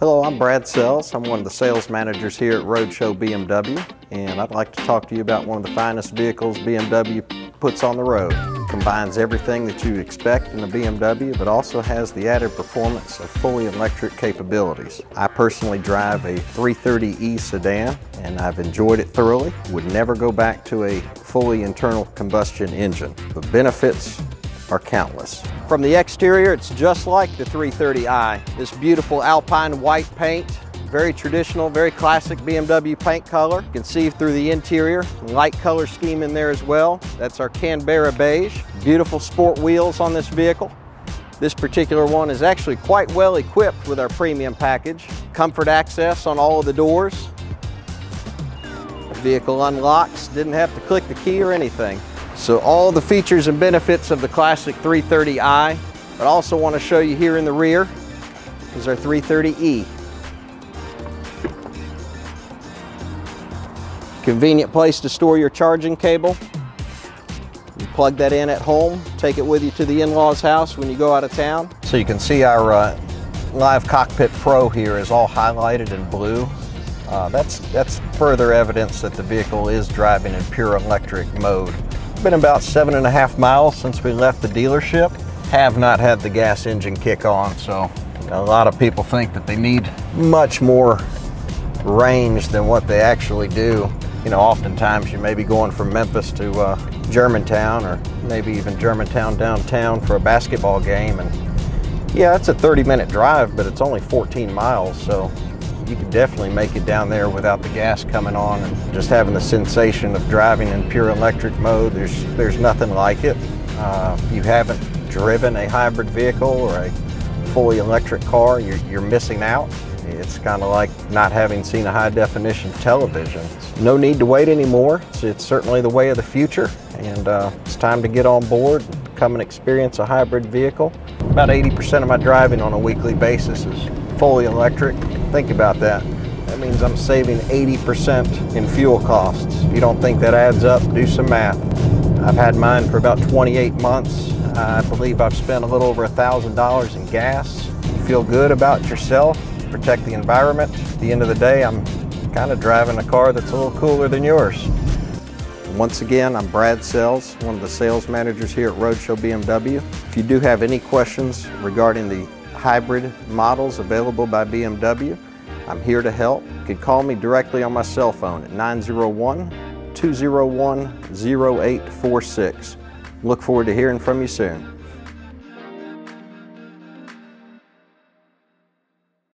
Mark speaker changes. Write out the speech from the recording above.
Speaker 1: Hello, I'm Brad Sells. I'm one of the sales managers here at Roadshow BMW, and I'd like to talk to you about one of the finest vehicles BMW puts on the road. It combines everything that you expect in a BMW, but also has the added performance of fully electric capabilities. I personally drive a 330e sedan, and I've enjoyed it thoroughly. Would never go back to a fully internal combustion engine. The benefits are countless. From the exterior, it's just like the 330i. This beautiful alpine white paint, very traditional, very classic BMW paint color. You can see through the interior, light color scheme in there as well. That's our Canberra beige. Beautiful sport wheels on this vehicle. This particular one is actually quite well equipped with our premium package. Comfort access on all of the doors. Vehicle unlocks, didn't have to click the key or anything. So all the features and benefits of the classic 330i, but I also want to show you here in the rear is our 330e. Convenient place to store your charging cable. You plug that in at home, take it with you to the in-laws house when you go out of town. So you can see our uh, Live Cockpit Pro here is all highlighted in blue. Uh, that's, that's further evidence that the vehicle is driving in pure electric mode. Been about seven and a half miles since we left the dealership. Have not had the gas engine kick on, so a lot of people think that they need much more range than what they actually do. You know, oftentimes you may be going from Memphis to uh, Germantown or maybe even Germantown downtown for a basketball game. And yeah, it's a 30 minute drive, but it's only 14 miles. So you can definitely make it down there without the gas coming on and just having the sensation of driving in pure electric mode. There's, there's nothing like it. Uh, if you haven't driven a hybrid vehicle or a fully electric car, you're, you're missing out. It's kind of like not having seen a high definition television. No need to wait anymore. It's, it's certainly the way of the future and uh, it's time to get on board and come and experience a hybrid vehicle. About 80% of my driving on a weekly basis is fully electric. Think about that. That means I'm saving 80% in fuel costs. If you don't think that adds up, do some math. I've had mine for about 28 months. I believe I've spent a little over $1,000 in gas. Feel good about yourself, protect the environment. At the end of the day, I'm kind of driving a car that's a little cooler than yours. Once again, I'm Brad Sells, one of the sales managers here at Roadshow BMW. If you do have any questions regarding the hybrid models available by BMW. I'm here to help. You can call me directly on my cell phone at 901 201 0846. Look forward to hearing from you soon.